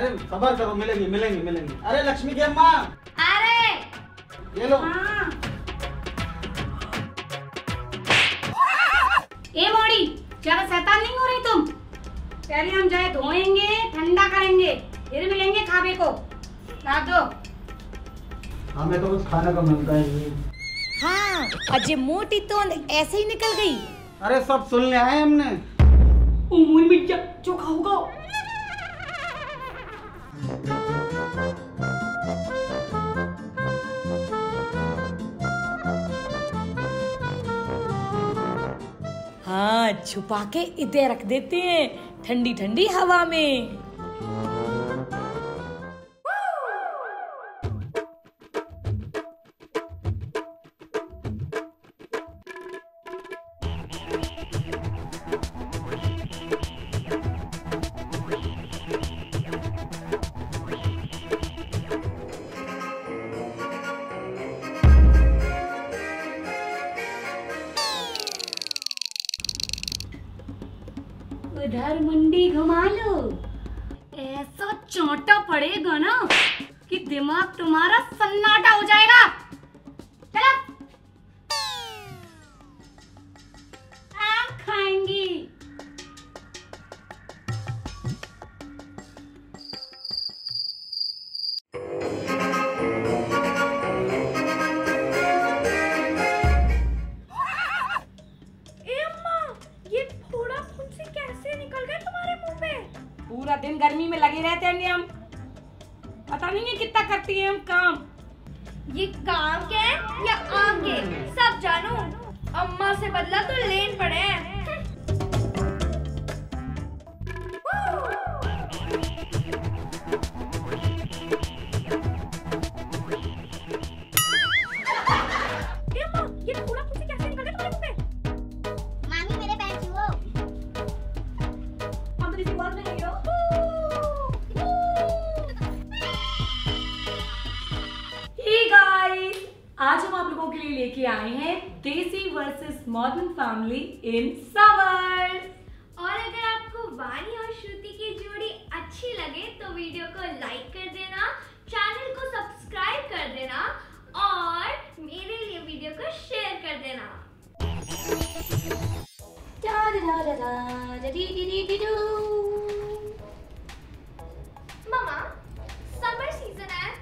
अरे सबर करो मिलेंगे मिलेंगे मिलेंगे। अरे लक्ष्मी की अम्मा। अरे! ये लो। हाँ। ए मोड़ी ज़्यादा शैतान नहीं हो रही तुम? पहले हम जाए धोएँगे ठंडा करेंगे फिर मिलेंगे खावे को। ला दो। हमें तो कुछ खाने को मिलता ही नहीं। हाँ अजय मोटी तो ऐसे ही निकल गई। अरे सब सुन ले आए हमने। उमूल मिर्चा चोखा होगा छुपा के इधर रख देते हैं ठंडी ठंडी हवा में। ये काम के या आम के सब जानू। अम्मा से बदला तो लेन पड़े लेके आए हैं desi versus modern family in summer और अगर आपको वाणी और श्रुति की जोड़ी अच्छी लगे तो वीडियो को लाइक कर देना चैनल को सब्सक्राइब कर देना और मेरे लिए वीडियो को शेयर कर देना। मम्मा समर सीज़न है।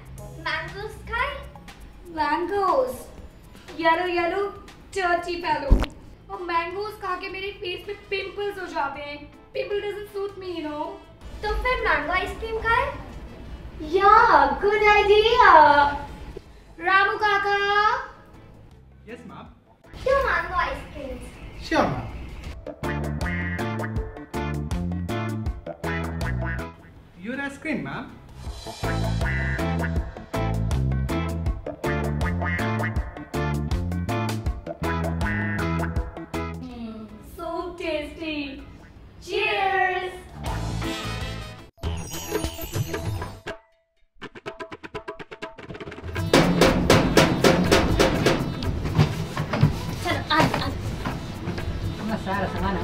मैंगोस खाए। मैंगोस येलो येलो चर्ची पेलो और मैंगोस खा के मेरे फेस पे पिंपल्स हो जाते हैं। Pimple doesn't suit me you know तो फिर मैंगो आइसक्रीम खाए? या good idea Ramu Kaka. Yes ma'am क्यों mango ice cream sure ma'am Your ice cream,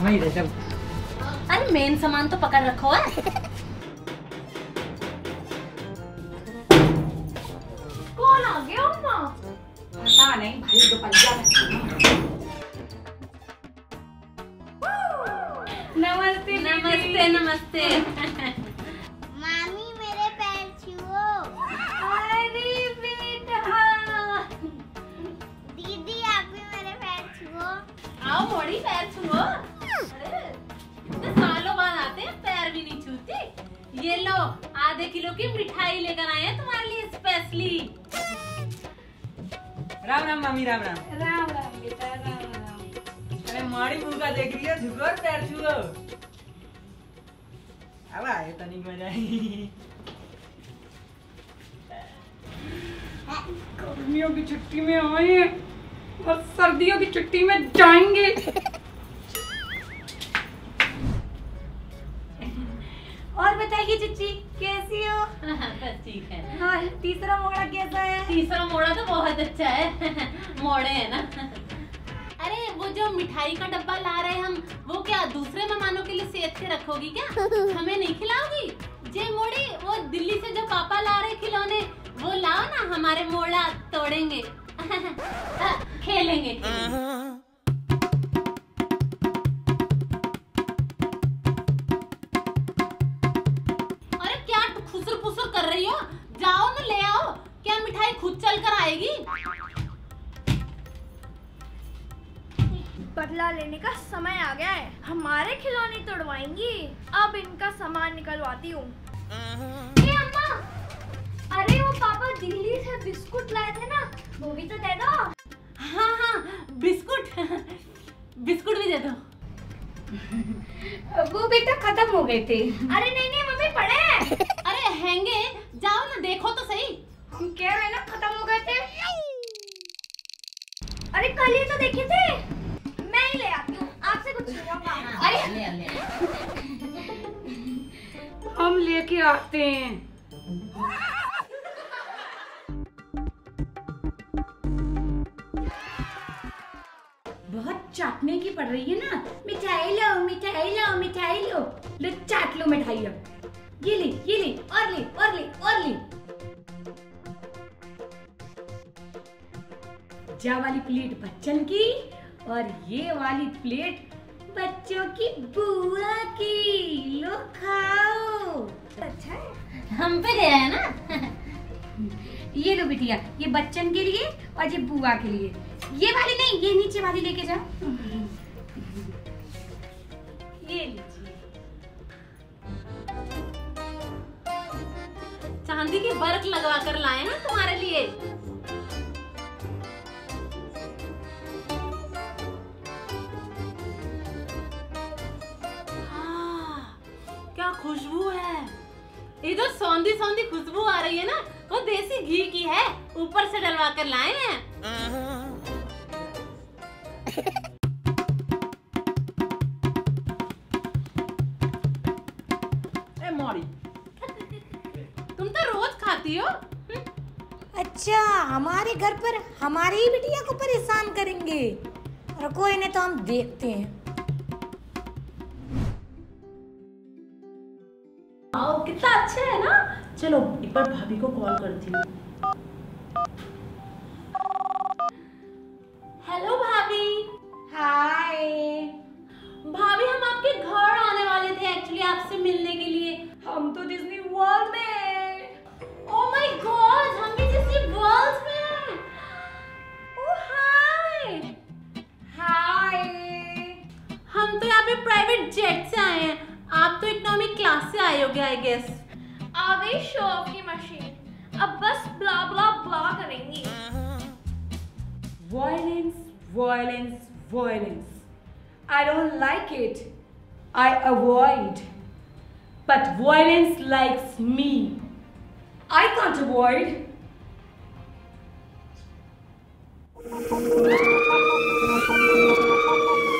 सारा सामान हमें ही दे अरे मेन सामान तो पकड़ रखो है। कौन आ गया अम्मा? पता नहीं भाई तो पंजा नमस्ते नमस्ते नमस्ते। मामी मेरे पैर छुओ। अरे बेटा। दीदी आप भी मेरे पैर छुओ। आओ मोड़ी पैर छुओ। ये लो आधे किलो की मिठाई लेकर आए हैं तुम्हारे लिए स्पेशली राम राम मामी राम राम। राम राम बेटा राम राम। अरे माड़ी मुर्गा देख रही है झुको पैर छुओ। अब आए तनिक मज़ा आई गर्मियों की छुट्टी में आए और सर्दियों की छुट्टी में जाएँगे। ठीक है। और तीसरा मोड़ा कैसा है? तीसरा मोड़ा तो बहुत अच्छा है। मोड़े है ना। अरे वो जो मिठाई का डब्बा ला रहे हैं हम वो क्या दूसरे मेहमानों के लिए सेहत के रखोगी क्या? हमें नहीं खिलाओगी? जे मोड़ी वो दिल्ली से जो पापा ला रहे खिलौने वो लाओ ना हमारे मोड़ा तोड़ेंगे। खेलेंगे। अरे क्या खुद चल कर आएगी। बदला लेने का समय आ गया है। हमारे खिलौने तोड़वाएँगी। अब इनका सामान निकलवाती हूँ। अम्मा! अरे वो पापा दिल्ली से बिस्कुट लाए थे ना वो भी तो दे दो। हाँ हाँ बिस्कुट। बिस्कुट भी दे दो। वो बेटा खत्म हो गए थे। अरे नहीं नहीं मम्मी पड़े हैं। अरे हैंगे। जाओ ना देखो तो सही। हम कह रहे ना खत्म हो गए थे? अरे कल ही तो देखे थे। मैं ही ले आती हूँ। आपसे कुछ अरे। हम लेके आते हैं। बहुत चाटने की पड़ रही है ना। मिठाई लो मिठाई लो मिठाई लो। लो चाट लो मिठाई अब। ये ले। जा वाली प्लेट बच्चन की और ये वाली प्लेट बच्चों की बुआ की। लो खाओ। अच्छा है? हम पे गया है ना? ये लो बिटिया, ये बच्चन के लिए और ये बुआ के लिए। ये वाली नहीं, ये नीचे वाली लेके जाओ। खुशबू है। इधर सौंधी सौंधी खुशबू आ रही है ना वो देसी घी की है। ऊपर से डलवा कर लाए हैं। तुम तो रोज खाती हो। अच्छा हमारे घर पर हमारी ही बिटिया को परेशान करेंगे। रुको इन्हें तो हम देखते हैं। चलो एक बार भाभी को कॉल करती हूँ। हेलो भाभी। हाय भाभी हम आपके घर आने वाले थे एक्चुअली आपसे मिलने के लिए। हम तो डिज्नी वर्ल्ड में हैं। ओह माय गॉड हम भी डिज्नी वर्ल्ड में हैं। ओ हाय हाय हम तो यहाँ पे प्राइवेट जेट से आए हैं। आप तो इकोनॉमिक क्लास से आए होगे आई गेस आ गई शो ऑफ़ की मशीन अब बस ब्ला ब्ला ब्ला करेंगी Violence, violence, violence. I don't like it. I avoid. But violence likes me. I can't avoid. जे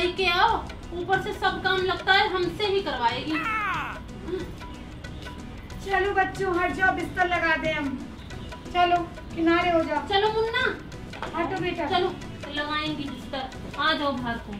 तो के आओ। ऊपर से सब काम लगता है हमसे ही करवाएगी। चलो बच्चों हट जाओ बिस्तर लगा दे हम। चलो किनारे हो जाओ। चलो मुन्ना। हटो बेटा। चलो लगाएँगी बिस्तर। आ जाओ बाहर को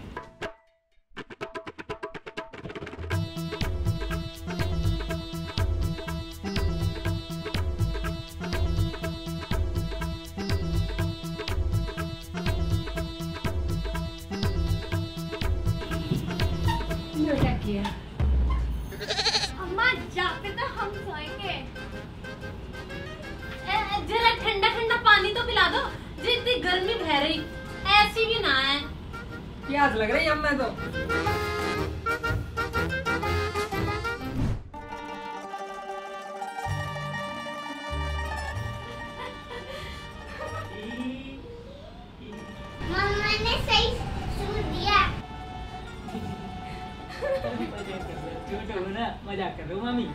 मज़ाक कर रहे हो मम्मी?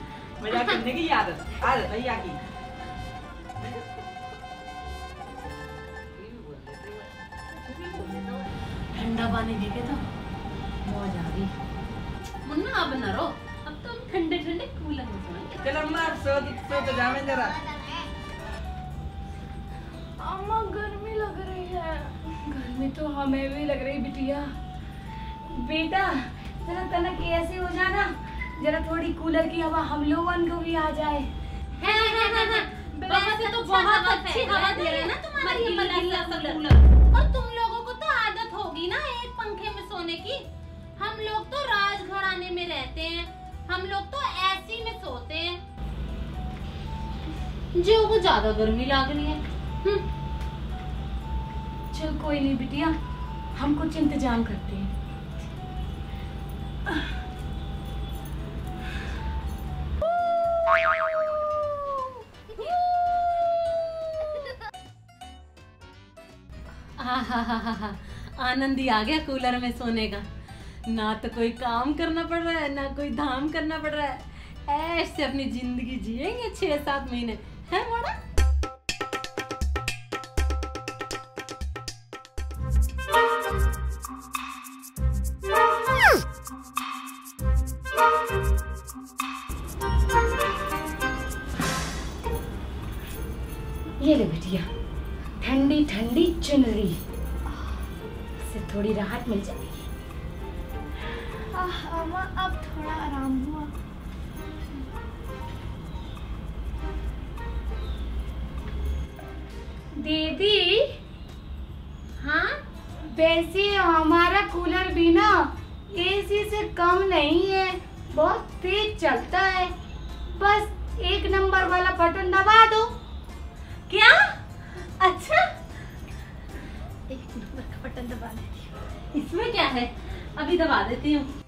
मज़ाक करने की आदत आदत है या की? ठंडा पानी देखे तो मौज आ गई। मुन्ना अब न रो अब तो हम ठंडे ठंडे कूलर में सोएँगे चलो अम्मा सो सो तो जावे जरा अम्मा गर्मी लग रही है। गर्मी तो हमें भी लग रही बिटिया। बेटा जरा तनक ऐसे हो जाना। जरा थोड़ी कूलर की हवा हम लोगन को भी आ जाए। है है है है तो बहुत अच्छी हवा दे रहे हैं ना तुम्हारे ये गिल्ला कूलर। और तुम लोगों को तो आदत होगी ना एक पंखे में सोने की। हम लोग तो राजघराने में रहते हैं। हम लोग तो एसी में सोते हैं। जो को ज़्यादा गर्मी लग रही है। हम्म, चल कोई नहीं बिटिया हम कुछ इंतज़ाम करते हैं। आनंद ही आ गया कूलर में सोने का। ना तो कोई काम करना पड़ रहा है, ना कोई धाम करना पड़ रहा है। ऐसे अपनी ज़िंदगी जिएँगे छह सात महीने। है मोड़ा? राहत मिल जाएगी अम्मा अब थोड़ा आराम हुआ। दीदी? हाँ? वैसे हमारा कूलर भी ना एसी से कम नहीं है बहुत तेज चलता है। बस एक नंबर वाला बटन दबा दो। क्या? अच्छा। एक नंबर का बटन दबा हूँ इसमें क्या है? अभी दबा देती हूँ।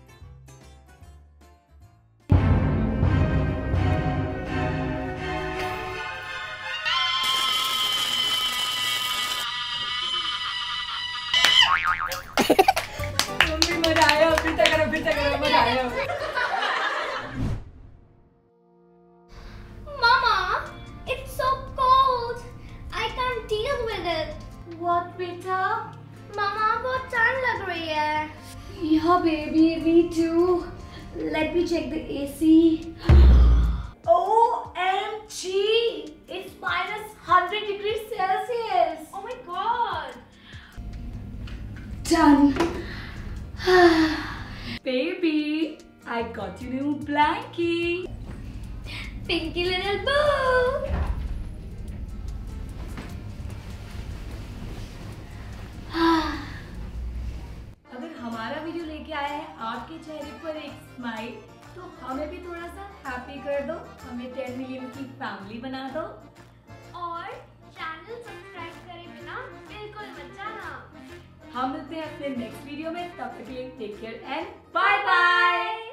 Yeah, baby, me too. Let me check the AC. OMG! It's minus 100 degrees Celsius. Oh my god. Done. baby, I got you new blankie. Pinky little boo. आया है आपके चेहरे पर एक स्माइल तो हमें भी थोड़ा सा हैप्पी कर दो। हमें टेन मिलियन की फैमिली बना दो। और चैनल सब्सक्राइब करे बिना बिल्कुल मत जाना। हम मिलते हैं अपने नेक्स्ट वीडियो में तब तक के लिए take care and bye bye